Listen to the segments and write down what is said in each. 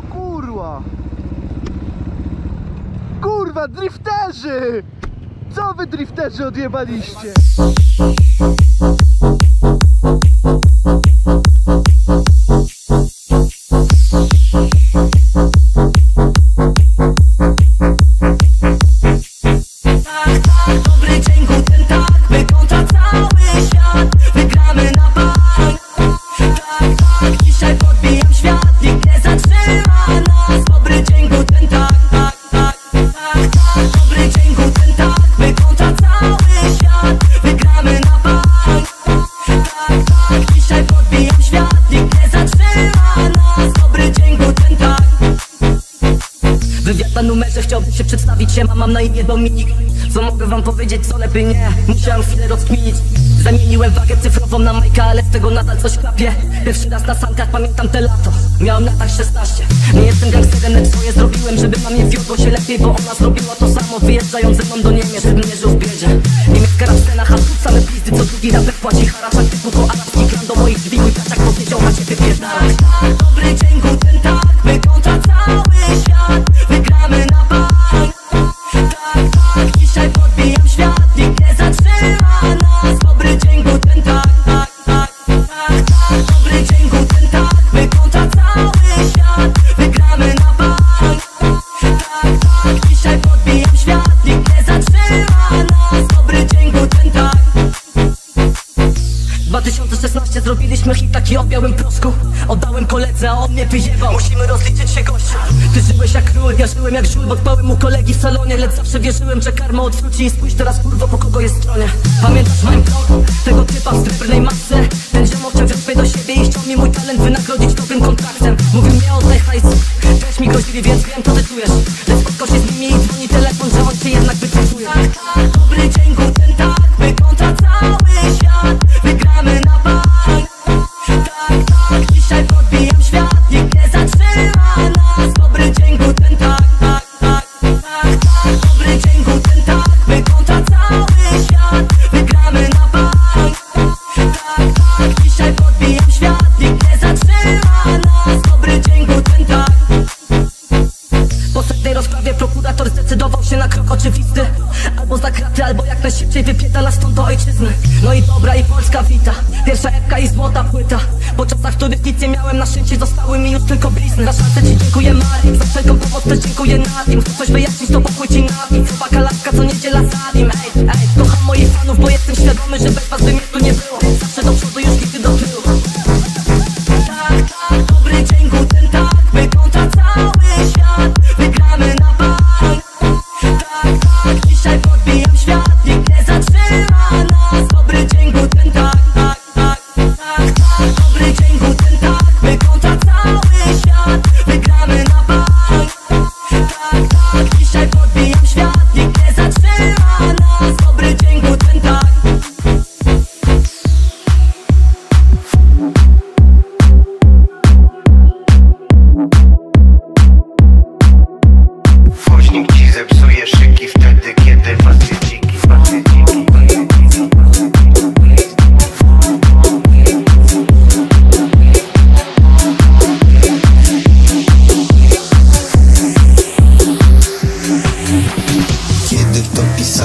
Kurwa! Kurwa, drifterzy! Co wy drifterzy odjebaliście? bajka, ale z tego nadal coś klapie. Pierwszy raz na sankach pamiętam te lato. Miałem latach 16 Nie jestem gangsterem, lecz swoje zrobiłem Żeby na mnie wiodło się lepiej, bo ona zrobiła to samo. Wyjeżdżając ze mną do Niemiec, mierzył w biedzie. Niemiecka rapstena, handlu, same pizdy Co drugi raper płaci haracz, typu koalaski Klan do moich drzwi, mój braciak powiedział na ciebie pierdalać zawsze wierzyłem, że karma odwróci i spójrz teraz kurwo po kogo jest stronie Pamiętasz Minecraft? Tego typa w srebrnej masce mas já vai fazer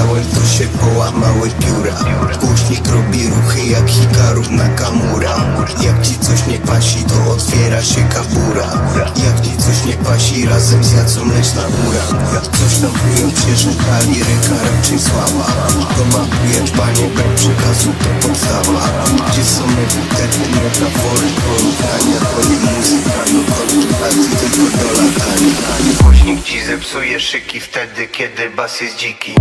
Całe tu się połamały pióra. Głośnik robi ruchy jak Hikaru Nakamura Jak ci coś nie pasi to otwiera się kabura Jak ci coś nie pasi razem z jacą leśna góra Coś nam pojęcie, że ta liryka raczej słaba. To ma panie bez przekazu to podstawa. Gdzie są epitety, metafory, porównania To nie muzyka, no kontrakt, tylko do latania ci zepsuje szyki wtedy, kiedy bas jest dziki.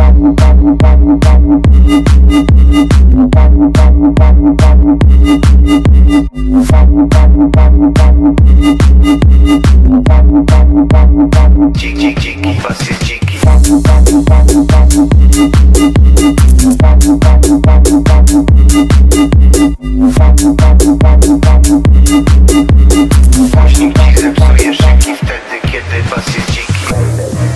Głośnik cichy psuje szyki wtedy, kiedy was jest dziki.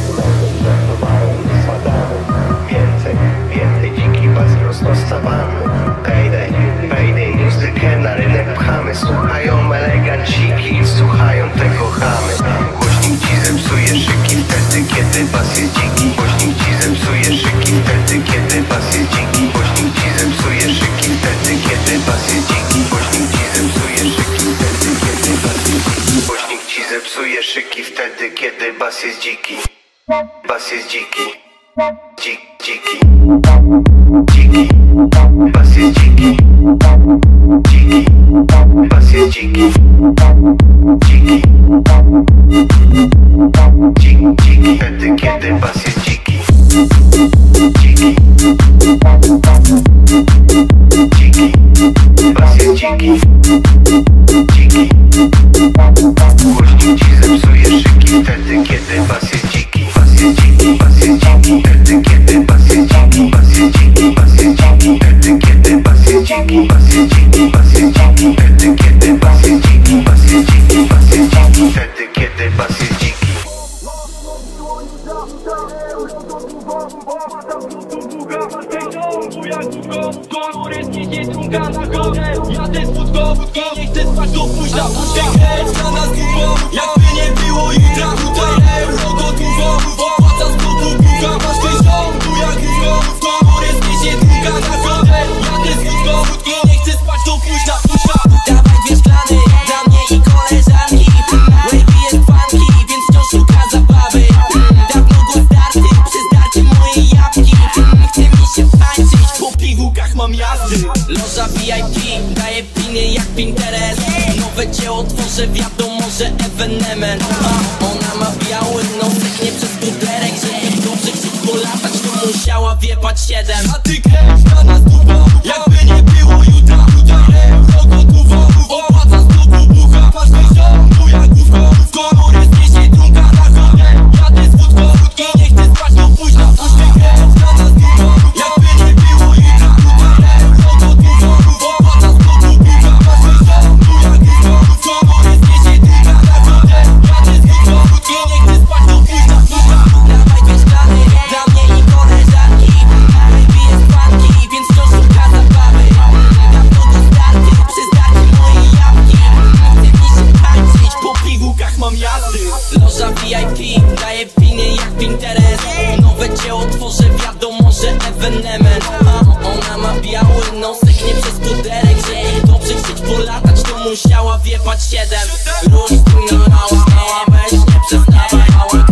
że ewenement ona ma biały nosek, nie przez puderek Żeby dobrze się polatać, to musiała wiepać siedem. A ty musiała wjechać siedem. Rób, mała, mała, weź nie przestawaj, mała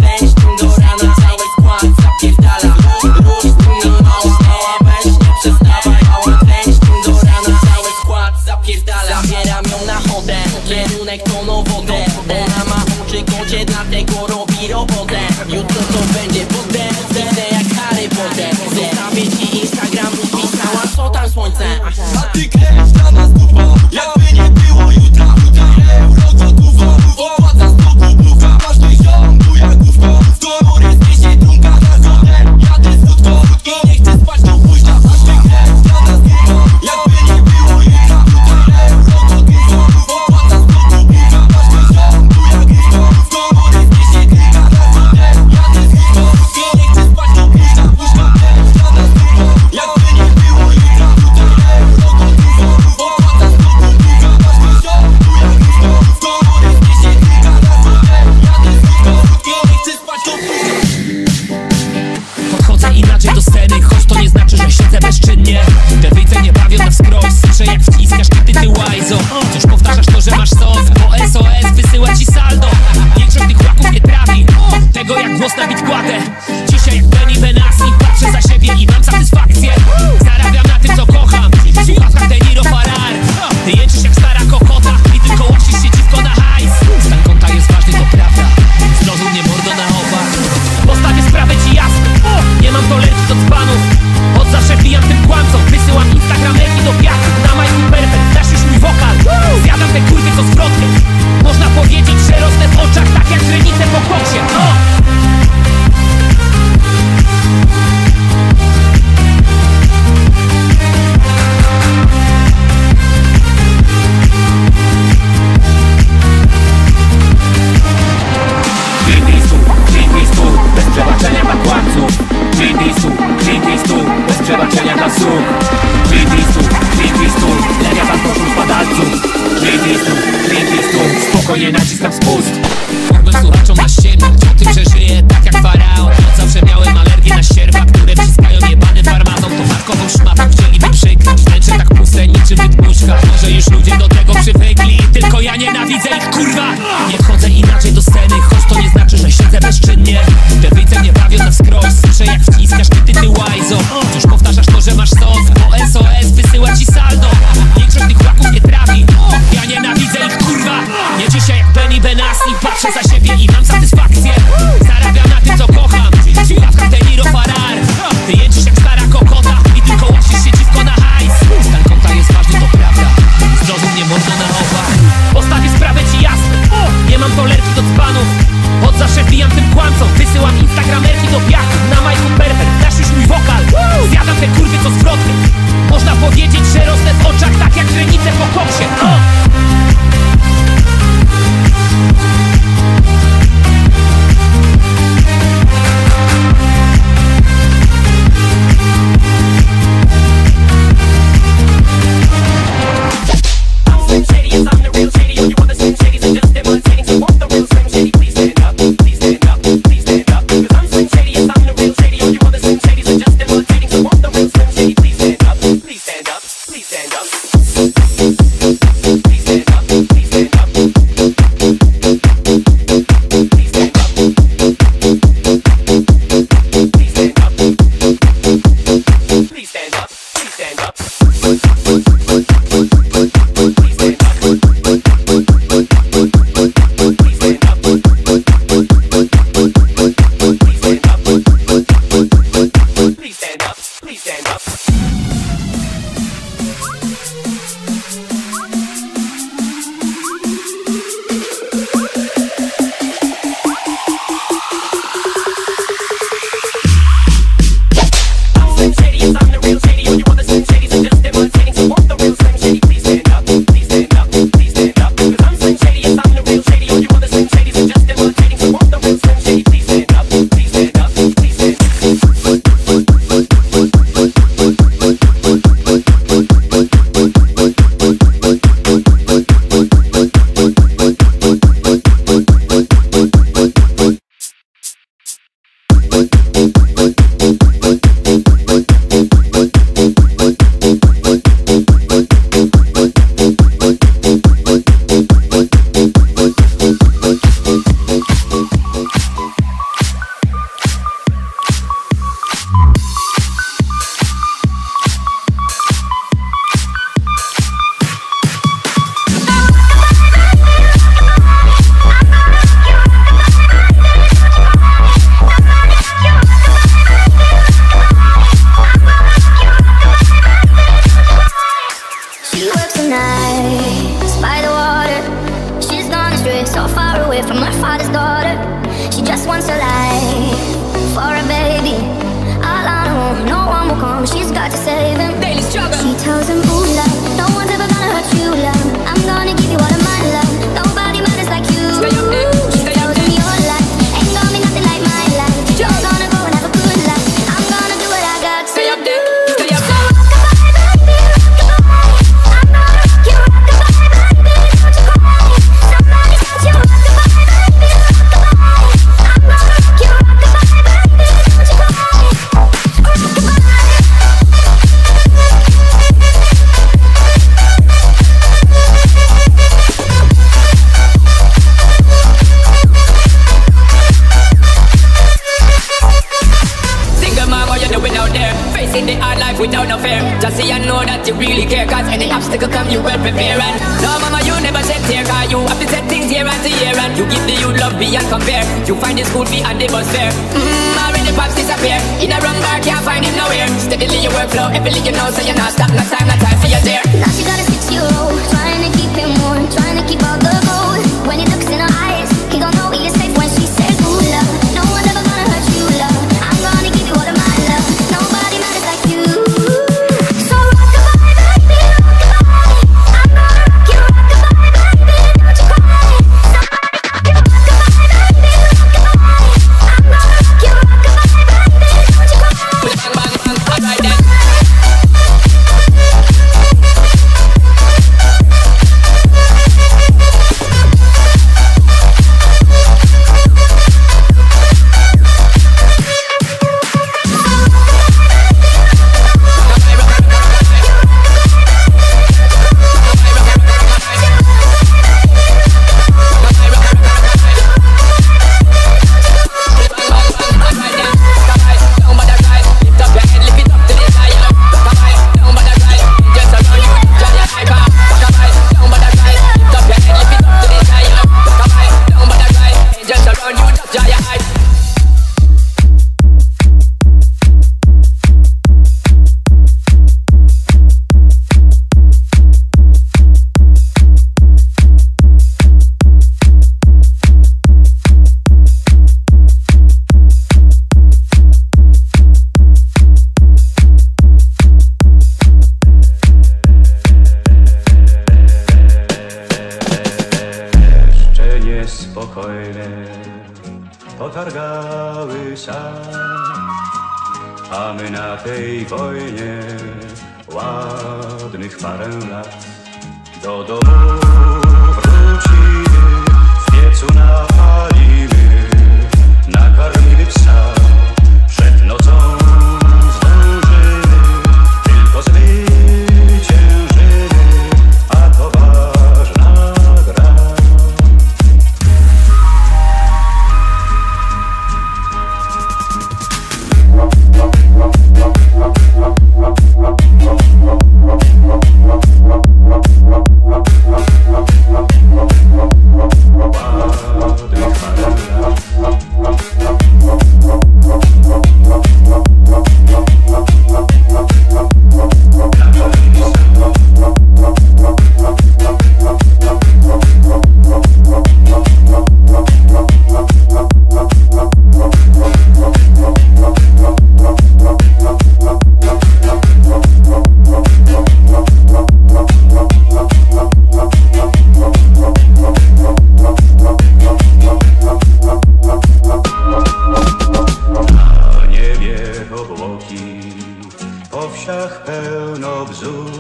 oczach pełno wzór.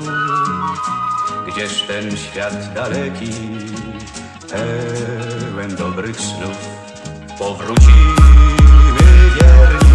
Gdzież ten świat daleki, pełen dobrych snów, powrócimy wierni.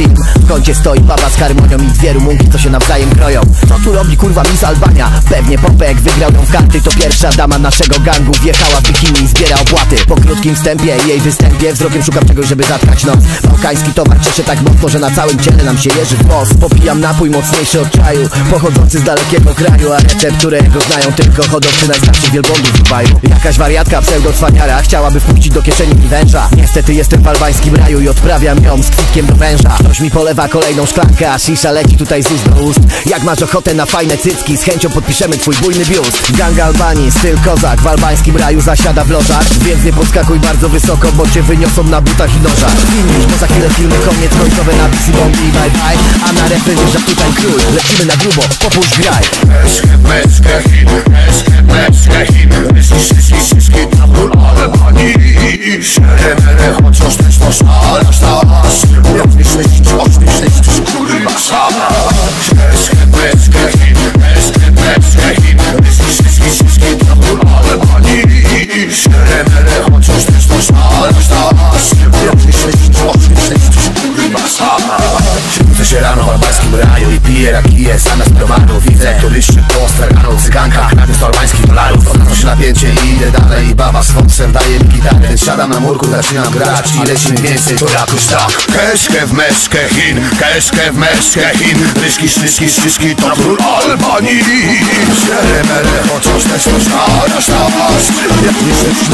Już kącie stoi baba z harmonią i dwie rumunki, co się nawzajem kroją. Co tu robi kurwa Miss Albania? Pewnie Popek wygrał ją w karty To pierwsza dama naszego gangu wjechała w bikini i zbiera opłaty. Po krótkim wstępie jej występie wzrokiem szukam czegoś, żeby zatkać noc Bałkański towar cieszy tak mocno, że na całym ciele nam się jeży w Popijam napój mocniejszy od czaju, pochodzący z dalekiego kraju A recept, którego znają tylko hodowcy najstarszych wielbłądów w Dubaju. Jakaś wariatka pseudo-cwaniara chciałaby wpuścić do kieszeni mi węża. Niestety jestem w albańskim raju i odprawiam ją z kwitkiem do węża. Ktoś mi polewa kolejną szklankę, a shisha leci tutaj z ust do ust. Jak masz ochotę na fajne cycki, z chęcią podpiszemy twój bujny biust. Gang Albanii, styl kozak, w albańskim raju zasiada w lożach. Więc nie podskakuj bardzo wysoko, bo cię wyniosą na butach i nożach. Finish, bo za chwilę filmy koniec, końcowe napisy bomby i bye bye. A na refren jeżdża tutaj król, lecimy na grubo, popuść graj. Ale chociaż też to szalasz, szalasz Jak nie śledzić, choć nie śledzić, kurwa, szalasz Meszke, meszke, hin, meszke, meszke, hin Ryski, ryski, ryski, tabur, ale pani Szere, mere, chociaż też to szalasz, szalasz Jak nie śledzić, choć nie śledzić, kurwa, szalasz Budzę się rano w albańskim raju i piję rakije zamiast browaru Widzę turyści posterganą cyganka Kraty z albańskich dolarów Oznacza się napięcie i idę dalej. I baba z foksem daje mi gitarę Więc siadam na murku, zaczynam grać I leci mi więcej, to jakoś tak. Keszkę w meszkę Chin, keszkę w meszkę Chin. Ryszki, szryszki, szryszki, to król Albanii. Szere, mere, chociaż też to szara, szara Jak nie śledzić,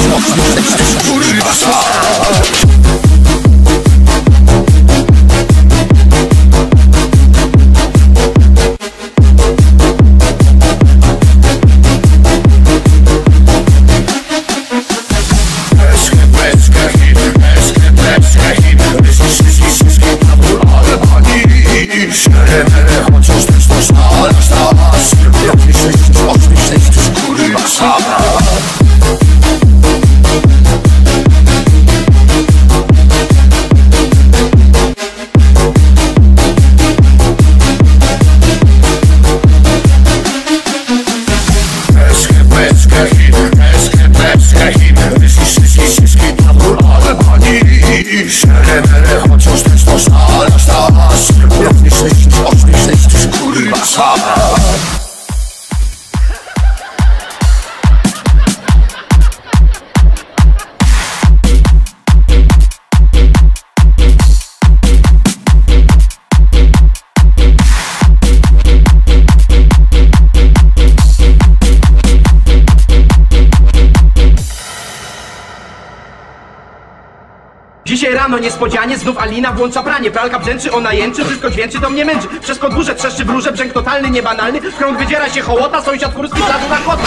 pani Szere, mere, chociaż też to szala, szala Jak nie śledzić, choć nie śledzić, kurwa, Dzisiaj rano niespodzianie znów Alina włącza pranie. Pralka brzęczy, ona jęczy, wszystko dźwięczy, to mnie męczy. Przez podwórze trzeszczy wróże, brzęk totalny, niebanalny. W krąg wydziera się hołota, sąsiad górski zadu na chłop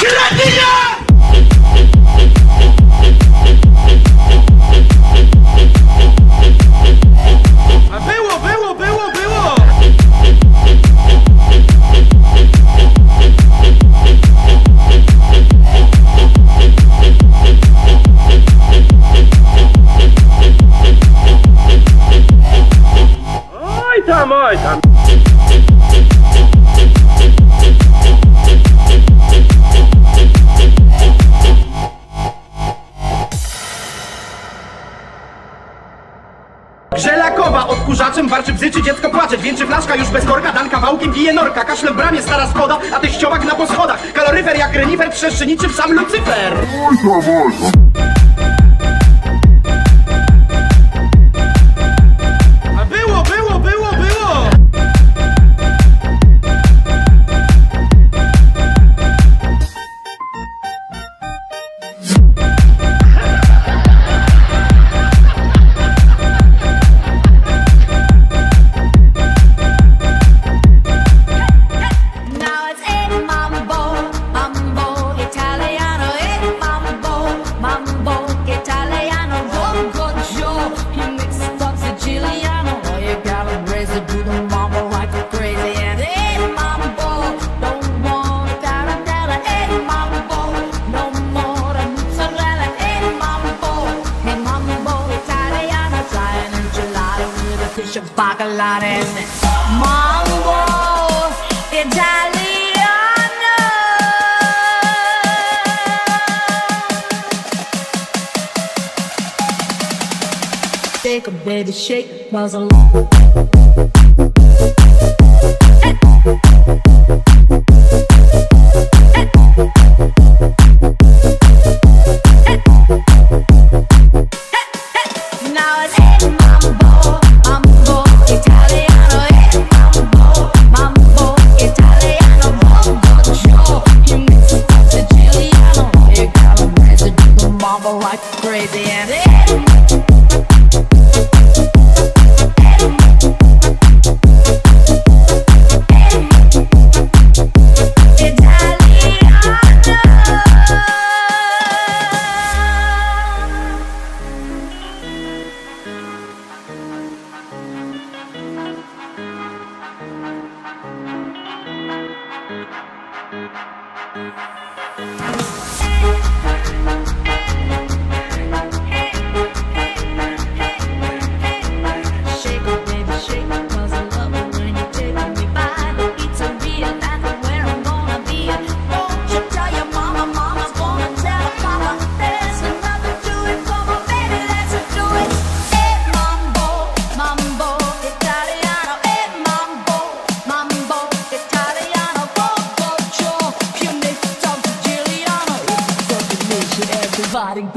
A było, było, było, było! Trzeszczy niczym sam Lucyfer. A shake while alone.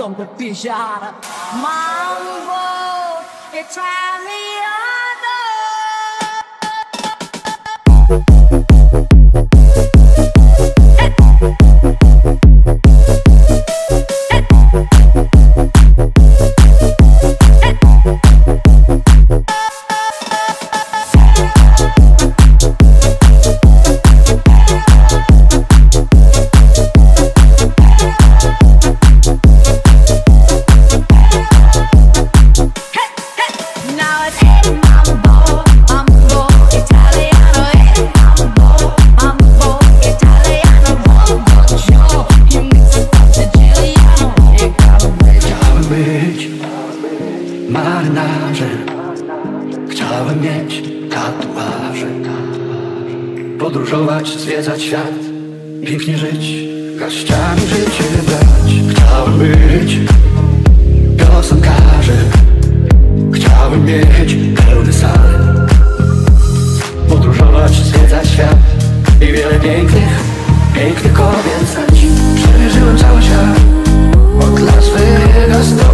como pijara. Mambo, it me Chciałem mieć tatuaże Podróżować, zwiedzać świat Pięknie żyć, garściami życie brać Chciałem być piosenkarzem Chciałem mieć pełny sal. Podróżować, zwiedzać świat I wiele pięknych, pięknych kobiet znać Przemierzyłem cały świat od Las Vegas do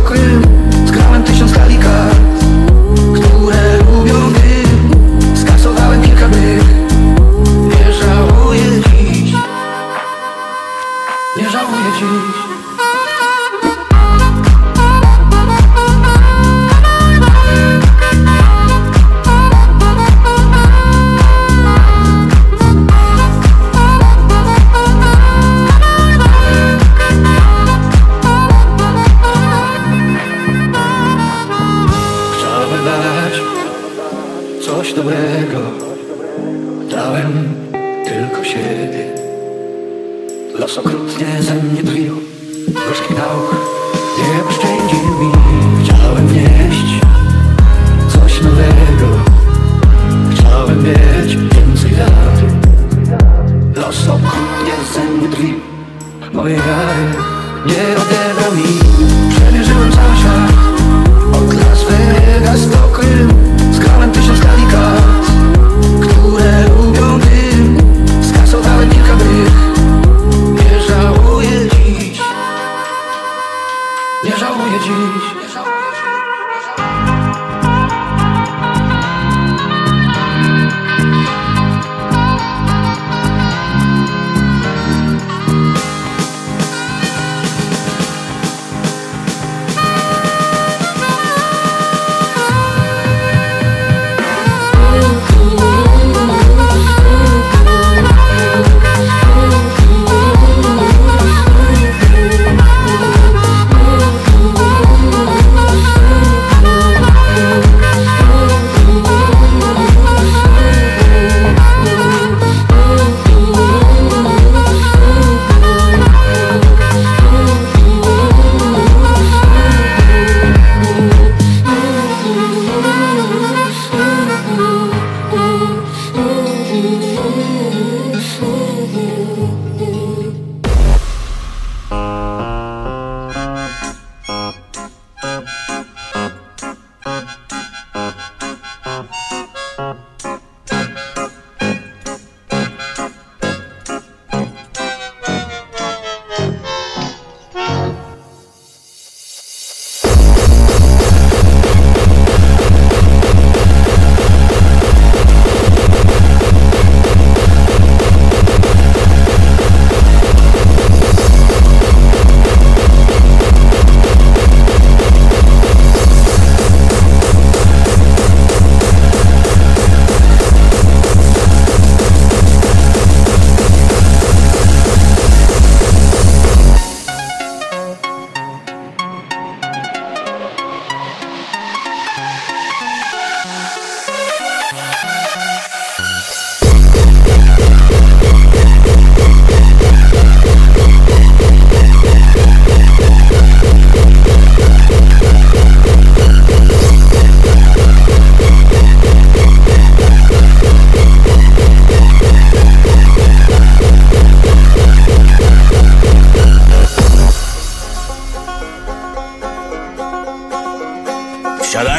coś dobrego Dałem tylko siebie. Los okrutnie ze mnie drwił Gorzki nauk nie oszczędził mi Chciałem wnieść coś nowego. Chciałem mieć więcej lat. Los okrutnie ze mnie drwił Moje wiary nie odebrał mi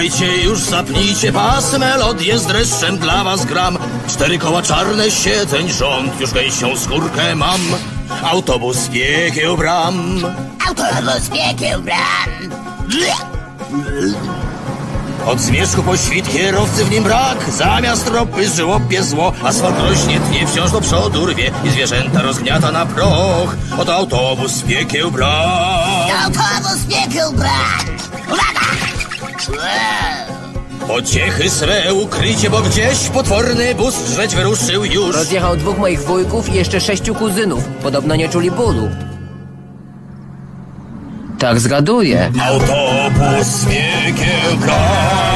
Czekajcie już, zapnijcie pas, melodię z dreszczem dla was gram. Cztery koła czarne, siedzeń rząd, już gęsią skórkę mam. Autobus piekieł bram. Autobus piekieł bram. Od zmierzchu po świt kierowcy w nim brak Zamiast ropy żłopie zło Asfalt rośnie, tnie wciąż do przodu rwie I zwierzęta rozgniata na proch Oto autobus piekieł bram Autobus piekieł bram. Uwaga! Pociechy swe ukrycie, bo gdzieś potworny bus żreć wyruszył już Rozjechał dwóch moich wujków i jeszcze sześciu kuzynów. Podobno nie czuli bólu. Tak zgaduję. Autobus piekieł bram